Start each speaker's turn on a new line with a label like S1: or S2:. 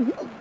S1: Mm-hmm.